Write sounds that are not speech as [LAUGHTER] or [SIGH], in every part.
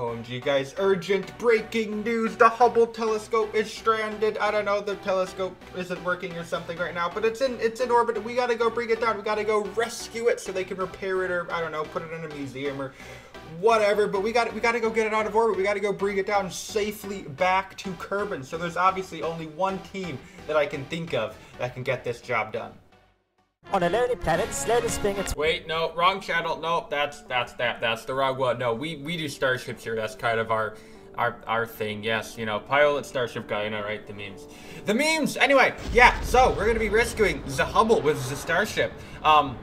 Oh, OMG, guys. Urgent breaking news. The Hubble telescope is stranded. I don't know, the telescope isn't working or something right now, but it's in it's in orbit. We gotta go bring it down. We gotta go rescue it so they can repair it or, I don't know, put it in a museum or whatever. But we gotta we gotta go get it out of orbit. We gotta go bring it down safely back to Kerbin. So there's obviously only one team that I can think of that can get this job done. On a lonely planet, slowly spinning its Wait, no, wrong channel. No, that's that's that that's the wrong one. No, we we do starships here. That's kind of our our our thing. Yes, you know, Piolet starship guy. You know, right? The memes, the memes. Anyway, yeah. So we're gonna be rescuing the Hubble with the starship. Um,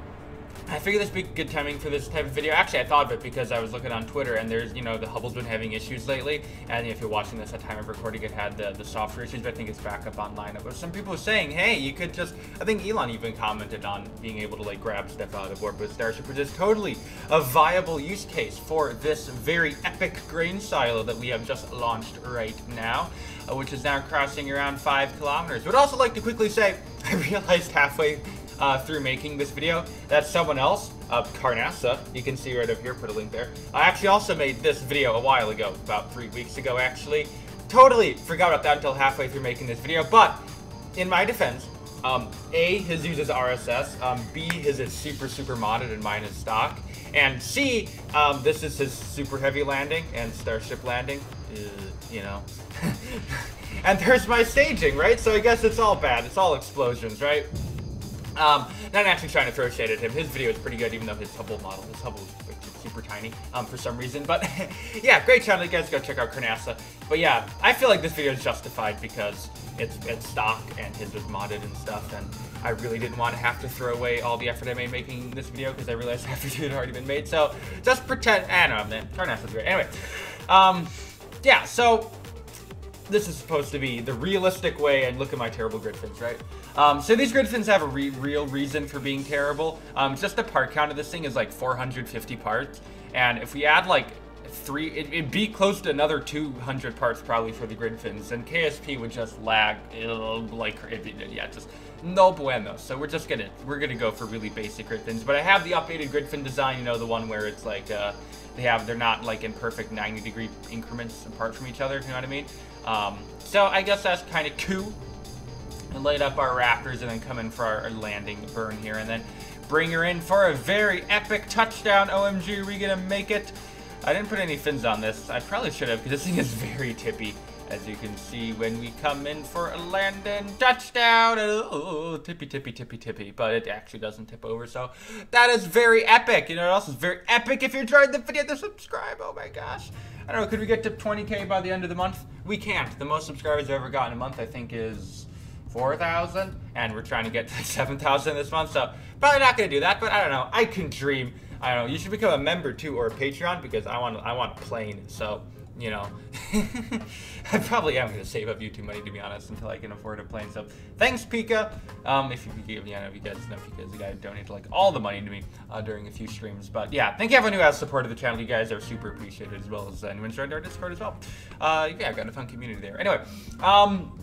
I figured this would be good timing for this type of video. Actually, I thought of it because I was looking on Twitter and there's, you know, the Hubble's been having issues lately. And if you're watching this at time of recording, it had the, the software issues, but I think it's back up online. But some people were saying, hey, you could just, I think Elon even commented on being able to like grab stuff out of board with Starship, which is totally a viable use case for this very epic grain silo that we have just launched right now. Uh, which is now crossing around five kilometers. Would also like to quickly say, [LAUGHS] I realized halfway uh, through making this video that someone else, uh, Carnassa, you can see right up here, put a link there. I actually also made this video a while ago, about three weeks ago actually. Totally forgot about that until halfway through making this video, but in my defense, um, A, his uses RSS, um, B, his is super, super modded and mine is stock, and C, um, this is his super heavy landing and starship landing, uh, you know. [LAUGHS] and there's my staging, right? So I guess it's all bad. It's all explosions, right? Um, not actually trying to throw shade at him. His video is pretty good, even though his Hubble model, his Hubble is super tiny um, for some reason. But [LAUGHS] yeah, great channel. You guys go check out Carnassa. But yeah, I feel like this video is justified because it's it's stock and his was modded and stuff. And I really didn't want to have to throw away all the effort I made making this video because I realized [LAUGHS] of it had already been made. So just pretend. I don't know, man. Carnassa's great. Anyway, um, yeah. So this is supposed to be the realistic way, and look at my terrible grid fins, right? Um, so these grid fins have a re real reason for being terrible. Um, just the part count of this thing is like 450 parts, and if we add like three, it, would be close to another 200 parts probably for the grid fins, and KSP would just lag like yeah, just no bueno. So we're just gonna we're gonna go for really basic grid fins, but I have the updated grid fin design, you know, the one where it's like uh, they have they're not like in perfect 90 degree increments apart from each other. You know what I mean? Um, so I guess that's kind of cool. And light up our Raptors and then come in for our landing burn here and then bring her in for a very epic touchdown. OMG, are we gonna make it? I didn't put any fins on this. I probably should have because this thing is very tippy. As you can see when we come in for a landing touchdown. Oh, tippy, tippy, tippy, tippy. But it actually doesn't tip over. So that is very epic. You know what else is very epic if you're enjoying the video to subscribe. Oh my gosh. I don't know, could we get to 20k by the end of the month? We can't. The most subscribers I've ever gotten a month, I think, is 4,000. And we're trying to get to [LAUGHS] 7,000 this month. So probably not going to do that. But I don't know. I can dream. I don't know. You should become a member too or a Patreon because I want I want a plane. So you know, [LAUGHS] I probably am going to save up YouTube money, to be honest, until I can afford a plane. So thanks, Pika. Um, if you give, yeah, if you guys know, because you guys donated like all the money to me uh, during a few streams. But yeah, thank you everyone who has supported the channel. You guys are super appreciated, as well as anyone joined our Discord as well. Uh, yeah, I've got a fun community there. Anyway, um,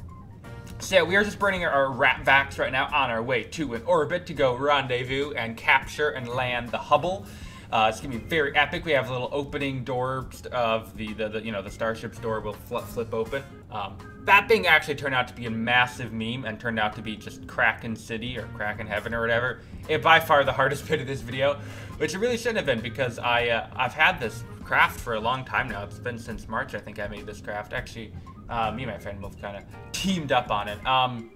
so yeah, we are just burning our RVacs right now on our way to an orbit to go rendezvous and capture and land the Hubble. Uh, it's gonna be very epic. We have a little opening door of the, the, the you know the starship's door will flip, flip open. Um, that thing actually turned out to be a massive meme and turned out to be just Kraken City or Kraken Heaven or whatever. It by far the hardest [LAUGHS] bit of this video, which it really shouldn't have been because I uh, I've had this craft for a long time now. It's been since March I think I made this craft. Actually, uh, me and my friend both kind of teamed up on it. Um,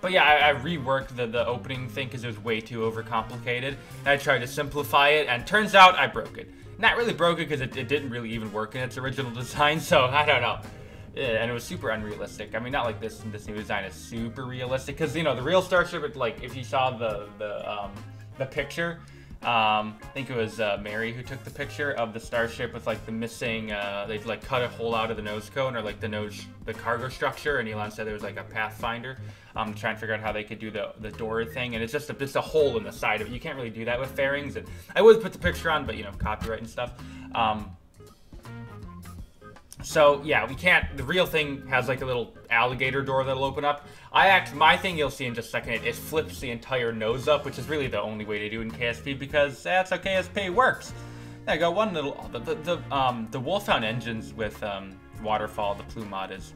but yeah, I, I reworked the, the opening thing because it was way too overcomplicated. And I tried to simplify it, and turns out I broke it. Not really broke it because it, it didn't really even work in its original [LAUGHS] design, so I don't know. Yeah, and it was super unrealistic. I mean, not like this. This new design is super realistic because you know the real Starship. Like if you saw the the um, the picture, um, I think it was uh, Mary who took the picture of the starship with like the missing. Uh, they've like cut a hole out of the nose cone or like the nose, the cargo structure. And Elon said there was like a pathfinder. Um, trying to figure out how they could do the the door thing, and it's just a, just a hole in the side of it. You can't really do that with fairings. And I would put the picture on, but you know, copyright and stuff. Um, so yeah, we can't. The real thing has like a little alligator door that'll open up. I act my thing you'll see in just a second. It, flips the entire nose up, which is really the only way to do in KSP because that's how KSP works. There you go, one little, the, the, the, um, the Wolfhound engines with, um, Waterfall, the Plume mod is,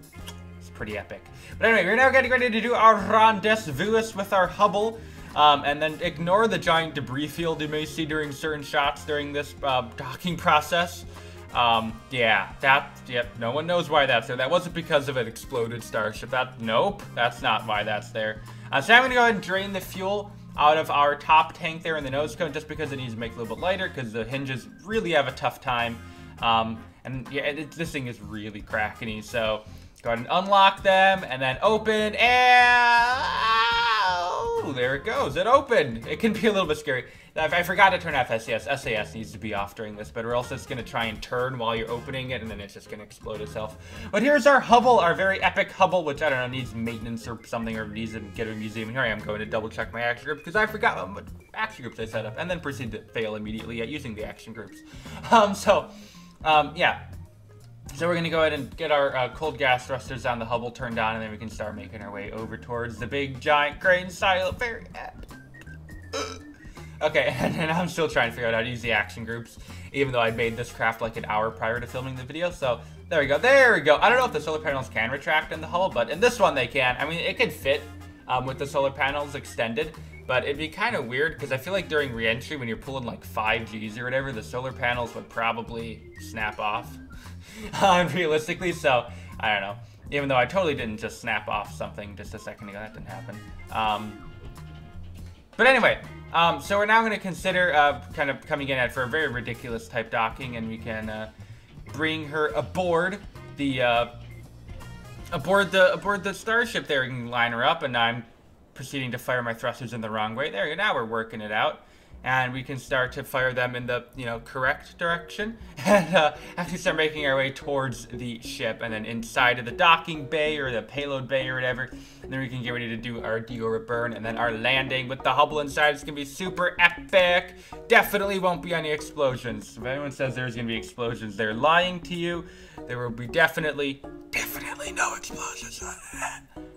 is pretty epic. But anyway, we're now getting ready to do our Rendezvous with our Hubble. Um, and then ignore the giant debris field you may see during certain shots during this uh, docking process. Um, yeah, that, yep, no one knows why that's there. That wasn't because of an exploded starship. That, nope, that's not why that's there. Uh, so I'm gonna go ahead and drain the fuel out of our top tank there in the nose cone just because it needs to make it a little bit lighter because the hinges really have a tough time. Um, and yeah, it, this thing is really cracking. So go ahead and unlock them and then open and Oh, there it goes. It opened. It can be a little bit scary. I forgot to turn off SAS. SAS needs to be off during this, but or else it's going to try and turn while you're opening it, and then it's just going to explode itself. But here's our Hubble, our very epic Hubble, which I don't know, needs maintenance or something, or needs to get a museum. Here I am going to double check my action group, because I forgot what action groups I set up, and then proceed to fail immediately at using the action groups. Um, so, um, yeah, so we're going to go ahead and get our uh, cold gas thrusters on the Hubble turned on, and then we can start making our way over towards the big giant crane silo. Very Okay, [LAUGHS] and, and I'm still trying to figure out how to use the action groups, even though I made this craft like an hour prior to filming the video. So there we go. There we go. I don't know if the solar panels can retract in the Hubble, but in this one they can. I mean, it could fit um, with the solar panels extended, but it'd be kind of weird because I feel like during reentry, when you're pulling like 5 Gs or whatever, the solar panels would probably snap off. [LAUGHS] unrealistically. So I don't know. Even though I totally didn't just snap off something just a second ago, that didn't happen. Um, but anyway, um, so we're now going to consider uh, kind of coming in at for a very ridiculous type docking, and we can uh, bring her aboard the uh, aboard the aboard the starship there and line her up, and I'm proceeding to fire my thrusters in the wrong way. There, now we're working it out. And we can start to fire them in the you know correct direction. [LAUGHS] And uh, actually start making our way towards the ship and then inside of the docking bay or the payload bay or whatever. And then we can get ready to do our deorbit burn and then our landing with the Hubble inside is gonna be super epic. Definitely won't be any explosions. If anyone says there's gonna be explosions they're lying to you. There will be definitely definitely no explosions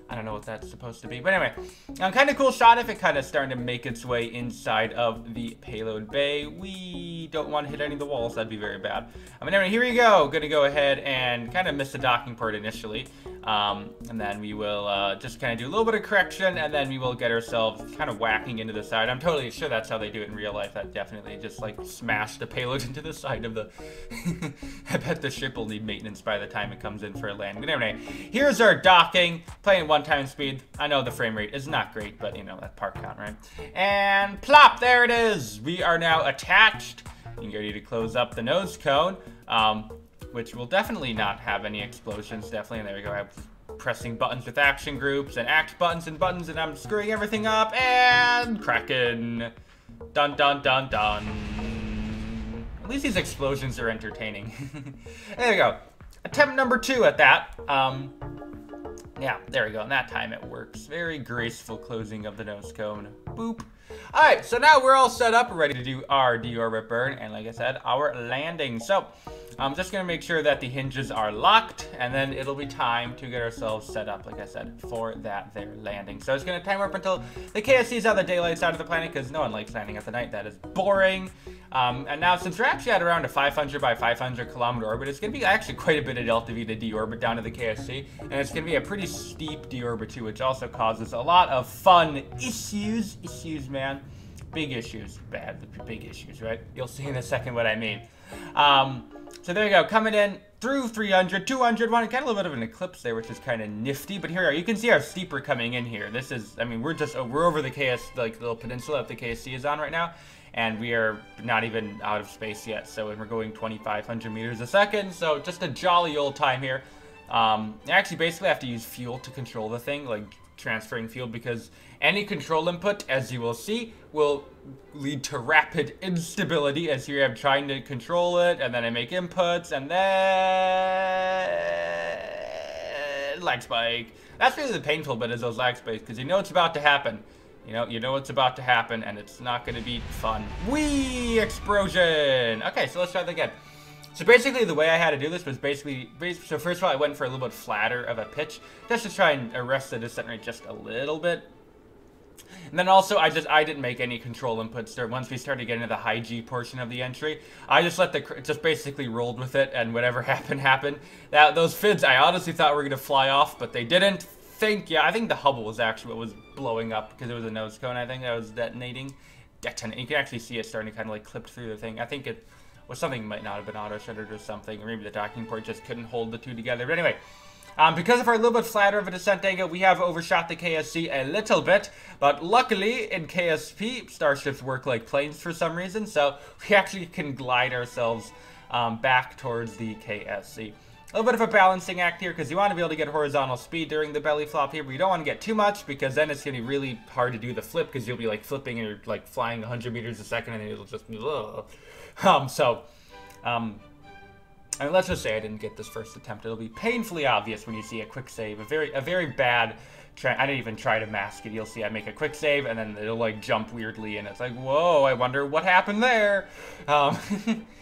I don't know what that's supposed to be. But anyway, um, kind of cool shot if it kind of starting to make its way inside of the payload bay. We don't want to hit any of the walls. That'd be very bad. I mean, anyway, here we go. Going to go ahead and kind of miss the docking port initially. Um, and then we will uh, just kind of do a little bit of correction, and then we will get ourselves kind of whacking into the side. I'm totally sure that's how they do it in real life. That definitely just like smash the payload [LAUGHS] into the side of the... [LAUGHS] I bet the ship will need maintenance by the time it comes in for a landing. But anyway, here's our docking. Playing one time speed. I know the frame rate is not great, but you know, that part count, right? And plop, there it is. We are now attached. You get ready to close up the nose cone. Um, which will definitely not have any explosions, definitely. And there we go. I'm pressing buttons with action groups and act buttons and buttons, and I'm screwing everything up, and Kraken. Dun dun dun dun. At least these explosions are entertaining. [LAUGHS] there we go. Attempt number two at that. Um, yeah, there we go. And that time it works. Very graceful closing of the nose cone. Boop. All right, so now we're all set up, ready to do our deorbit burn, and like I said, our landing. So I'm just gonna make sure that the hinges are locked, and then it'll be time to get ourselves set up, like I said, for that there landing. So it's gonna time up until the KSC is out the daylight side of the planet, because no one likes landing at the night. That is boring. Um, and now, since we're actually at around a 500 by 500 kilometer orbit, it's gonna be actually quite a bit of delta V to deorbit down to the KSC, and it's gonna be a pretty steep deorbit too, which also causes a lot of fun issues. Issues, man. Big issues. Bad, big issues, right? You'll see in a second what I mean. Um, so there you go, coming in through 300, 200, one, of a little bit of an eclipse there, which is kind of nifty. But here we are. You can see how steeper coming in here. This is, I mean, we're just, we're over the KS, like, little peninsula that the KSC is on right now. And we are not even out of space yet. So, and we're going 2,500 meters a second. So, just a jolly old time here. Um, I actually basically have to use fuel to control the thing, like transferring field because any control input, as you will see, will lead to rapid instability as here I'm trying to control it, and then I make inputs, and then lag spike. That's really the painful bit is those lag spikes, because you know it's about to happen. You know, you know what's about to happen, and it's not going to be fun. Wee explosion! Okay, so let's try that again. So basically, the way I had to do this was basically, so first of all, I went for a little bit flatter of a pitch, just to try and arrest the descent rate just a little bit. And then also, I just I didn't make any control inputs there. Once we started getting to the high G portion of the entry, I just let the just basically rolled with it, and whatever [LAUGHS] happened happened. That those fids, I honestly thought were gonna fly off, but they didn't. Think yeah, I think the Hubble was actually what was blowing up because it was a nose cone. I think that was detonating. Detonating. You can actually see it starting to kind of like clip through the thing. I think it was something might not have been auto strutted or something, or maybe the docking port just couldn't hold the two together. But anyway. Um, because of our little bit flatter of a descent angle, we have overshot the KSC a little bit, but luckily in KSP, starships work like planes for some reason, so we actually can glide ourselves um, back towards the KSC. A little bit of a balancing act here because you want to be able to get horizontal speed during the belly flop here, but you don't want to get too much because then it's going to be really hard to do the flip because you'll be like flipping or like flying 100 meters a second and it'll just, ugh. um, so, um, I mean, let's just say I didn't get this first attempt. It'll be painfully obvious when you see a quick save. A very, a very bad. Try, I didn't even try to mask it. You'll see I make a quick save and then it'll like jump weirdly, and it's like, whoa! I wonder what happened there. Um, [LAUGHS]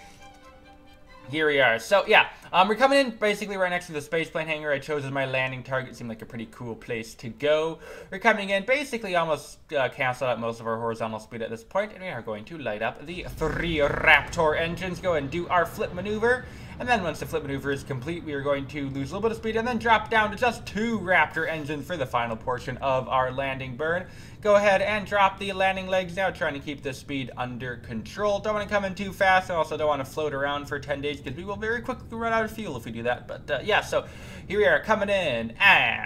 here we are. So yeah, um, we're coming in basically right next to the spaceplane hangar. I chose as my landing target. Seemed like a pretty cool place to go. We're coming in basically almost uh, canceled out most of our horizontal speed at this point, and we are going to light up the three Raptor engines. Go and do our flip maneuver. And then once the flip maneuver is complete, we are going to lose a little bit of speed and then drop down to just two Raptor engines for the final portion of our landing burn. Go ahead and drop the landing legs now, trying to keep the speed under control. Don't want to come in too fast. I also don't want to float around for 10 days because we will very quickly run out of fuel if we do that. But uh, yeah, so here we are coming in. And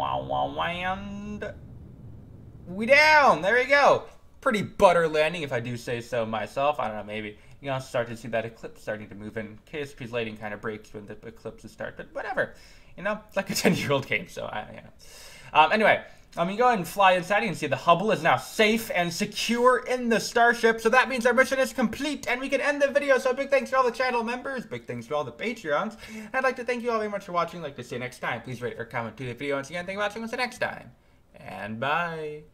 and we down. There we go. Pretty butter landing, if I do say so myself. I don't know, maybe you know, start to see that eclipse starting to move in. KSP's lighting kind of breaks when the eclipses start, but whatever. You know, it's like a [LAUGHS] 10-year-old game, so I, you know. Um, anyway, um, you go ahead and fly inside. You can see the Hubble is now safe and secure in the Starship. So that means our mission is complete and we can end the video. So big thanks to all the channel members. Big thanks to all the Patreons. I'd like to thank you all very much for watching. I'd like to see you next time. Please rate or comment to the video. Once again, thank you for watching. Until next time. And bye.